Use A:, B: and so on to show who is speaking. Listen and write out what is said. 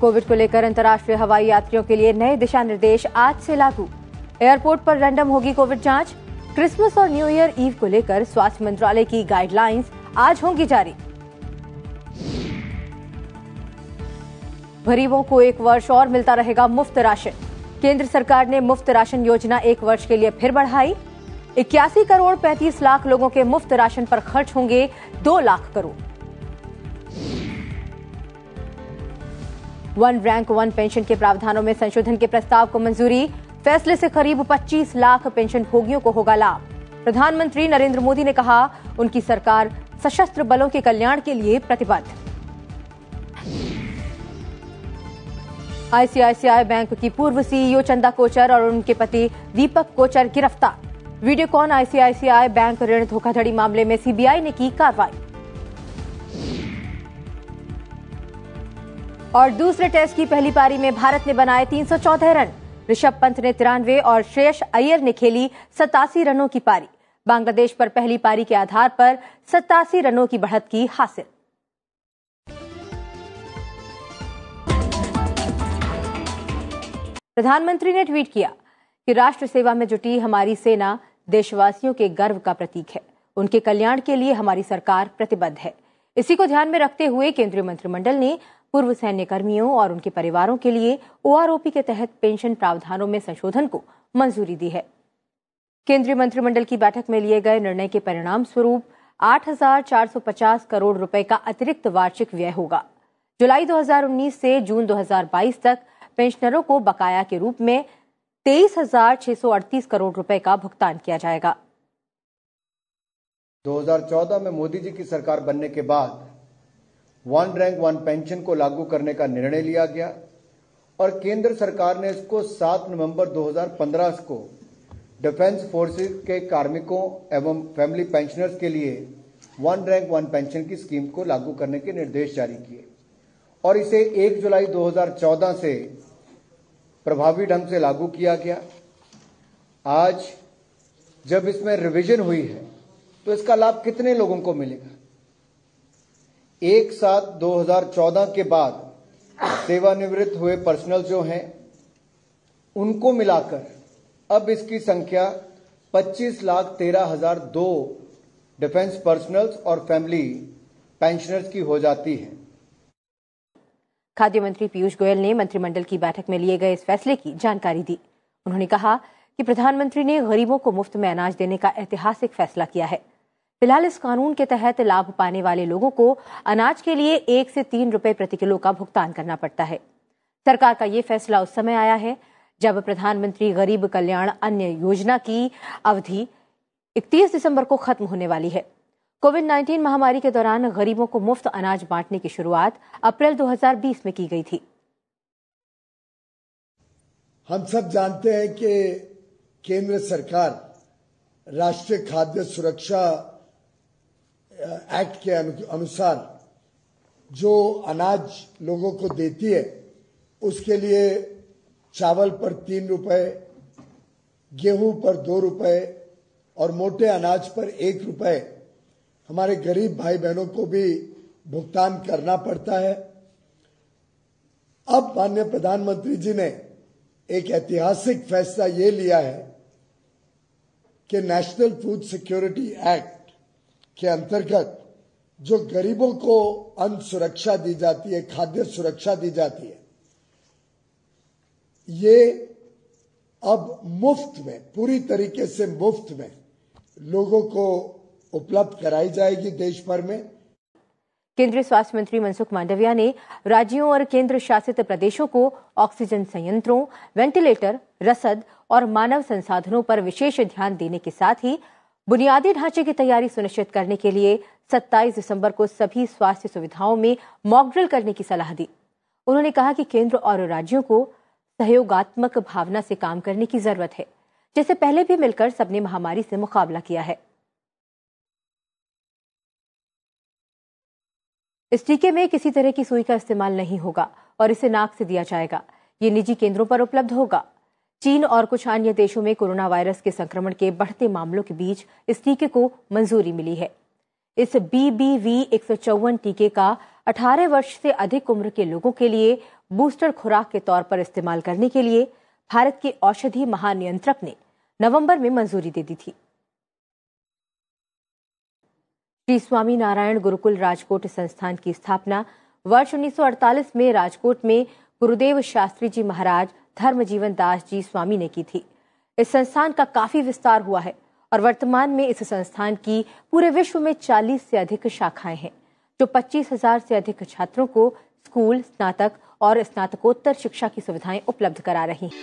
A: Covid को लेकर अंतर्राष्ट्रीय हवाई यात्रियों के लिए नए दिशा निर्देश आज से लागू। एयरपोर्ट पर रैंडम होगी कोविड जाँच। क्रिसमस और न्यू ईयर ईव को लेकर स्वास्थ्य मंत्रालय की गाइडलाइंस आज होंगी जारी। गरीबों को एक वर्ष और मिलता रहेगा मुफ़्त राशन। केंद्र सरकार ने मुफ़्त राशन योजना एक वर्ष के लिए फिर बढ़ाई। इक्यासी करोड़ पैंतीस लाख लोगों के मुफ़्त राशन पर खर्च होंगे दो lakh crore. One rank one pension के प्रावधानों में संशोधन के प्रस्ताव को मंजूरी। फैसले से करीब 25 लाख पेंशन भोगियों को होगा लाभ। प्रधानमंत्री नरेंद्र मोदी ने कहा, उनकी सरकार सशस्त्र बलों के कल्याण के लिए प्रतिबद्ध। आईसीआईसीआई बैंक की पूर्व सीईओ चंदा कोचर और उनके पति दीपक कोचर गिरफ़्तार। वीडियोकॉन आईसीआईसीआई बैंक ऋण धोखाधड़ी मामले में सीबीआई ने की कार्रवाई। और दूसरे टेस्ट की पहली पारी में भारत ने बनाए 314 रन। ऋषभ पंत ने तिरानवे और श्रेयस अय्यर ने खेली सतासी रनों की पारी। बांग्लादेश पर पहली पारी के आधार पर सतासी रनों की बढ़त की हासिल। प्रधानमंत्री ने ट्वीट किया कि राष्ट्र सेवा में जुटी हमारी सेना देशवासियों के गर्व का प्रतीक है। उनके कल्याण के लिए हमारी सरकार प्रतिबद्ध है। इसी को ध्यान में रखते हुए केंद्रीय मंत्रिमंडल ने पूर्व सैन्य कर्मियों और उनके परिवारों के लिए ओआरओपी के तहत पेंशन प्रावधानों में संशोधन को मंजूरी दी है। केंद्रीय मंत्रिमंडल की बैठक में लिए गए निर्णय के परिणाम स्वरूप 8,450 करोड़ रुपए का अतिरिक्त वार्षिक व्यय होगा। जुलाई 2019 से जून 2022 तक पेंशनरों को बकाया के रूप में 23,638 करोड़ रुपए का भुगतान किया जाएगा।
B: 2014 में मोदी जी की सरकार बनने के बाद वन रैंक वन पेंशन को लागू करने का निर्णय लिया गया और केंद्र सरकार ने इसको 7 नवंबर 2015 को डिफेंस फोर्सेस के कार्मिकों एवं फैमिली पेंशनर्स के लिए वन रैंक वन पेंशन की स्कीम को लागू करने के निर्देश जारी किए और इसे 1 जुलाई 2014 से प्रभावी ढंग से लागू किया गया। आज जब इसमें रिवीजन हुई है तो इसका लाभ कितने लोगों को मिलेगा? एक सात 2014 के बाद सेवानिवृत्त हुए पर्सनल जो हैं, उनको मिलाकर अब इसकी संख्या पच्चीस लाख तेरह हज़ार दो डिफेंस पर्सनल्स और फैमिली पेंशनर्स की हो जाती है।
A: खाद्य मंत्री पीयूष गोयल ने मंत्रिमंडल की बैठक में लिए गए इस फैसले की जानकारी दी। उन्होंने कहा कि प्रधानमंत्री ने गरीबों को मुफ़्त में अनाज देने का ऐतिहासिक फैसला किया है। फ़िलहाल इस कानून के तहत लाभ पाने वाले लोगों को अनाज के लिए एक से तीन रुपए प्रति किलो का भुगतान करना पड़ता है। सरकार का ये फैसला उस समय आया है, जब प्रधानमंत्री गरीब कल्याण अन्य योजना की अवधि 31 दिसंबर को खत्म होने वाली है। कोविड 19 महामारी के दौरान गरीबों को मुफ़्त अनाज बांटने की शुरुआत अप्रैल 2020 में की गई थी।
C: हम सब जानते हैं कि केंद्र सरकार राष्ट्रीय खाद्य सुरक्षा एक्ट के अनुसार जो अनाज लोगों को देती है, उसके लिए चावल पर तीन रुपए, गेहूँ पर दो रुपए और मोटे अनाज पर एक रुपए, हमारे गरीब भाई बहनों को भी भुगतान करना पड़ता है। अब माननीय प्रधानमंत्री जी ने एक ऐतिहासिक फैसला ये लिया है कि नेशनल फ़ूड सिक्योरिटी एक्ट के अंतर्गत जो गरीबों को अन्न सुरक्षा दी जाती है, खाद्य सुरक्षा दी जाती है, ये अब मुफ़्त में, पूरी तरीके से मुफ़्त में लोगों को उपलब्ध कराई जाएगी देश भर में।
A: केंद्रीय स्वास्थ्य मंत्री मनसुख मांडविया ने राज्यों और केंद्र शासित प्रदेशों को ऑक्सीजन संयंत्रों, वेंटिलेटर, रसद और मानव संसाधनों पर विशेष ध्यान देने के साथ ही बुनियादी ढांचे की तैयारी सुनिश्चित करने के लिए 27 दिसंबर को सभी स्वास्थ्य सुविधाओं में मॉक ड्रिल करने की सलाह दी। उन्होंने कहा कि केंद्र और राज्यों को सहयोगात्मक भावना से काम करने की ज़रूरत है, जैसे पहले भी मिलकर सबने महामारी से मुकाबला किया है। इस टीके में किसी तरह की सुई का इस्तेमाल नहीं होगा और इसे नाक से दिया जाएगा। ये निजी केंद्रों पर उपलब्ध होगा। चीन और कुछ अन्य देशों में कोरोना वायरस के संक्रमण के बढ़ते मामलों के बीच इस टीके को मंजूरी मिली है। इस बीबीवी एक सौ चौवन टीके का 18 वर्ष से अधिक उम्र के लोगों के लिए बूस्टर खुराक के तौर पर इस्तेमाल करने के लिए भारत के औषधि महानियंत्रक ने नवंबर में मंजूरी दे दी थी। श्री स्वामी नारायण गुरुकुल राजकोट संस्थान की स्थापना वर्ष 1948 में राजकोट में गुरुदेव शास्त्री जी महाराज धर्मजीवन दास जी स्वामी ने की थी। इस संस्थान का काफ़ी विस्तार हुआ है और वर्तमान में इस संस्थान की पूरे विश्व में 40 से अधिक शाखाएँ हैं, जो पच्चीस हज़ार से अधिक छात्रों को स्कूल, स्नातक और स्नातकोत्तर शिक्षा की सुविधाएँ उपलब्ध करा रही हैं।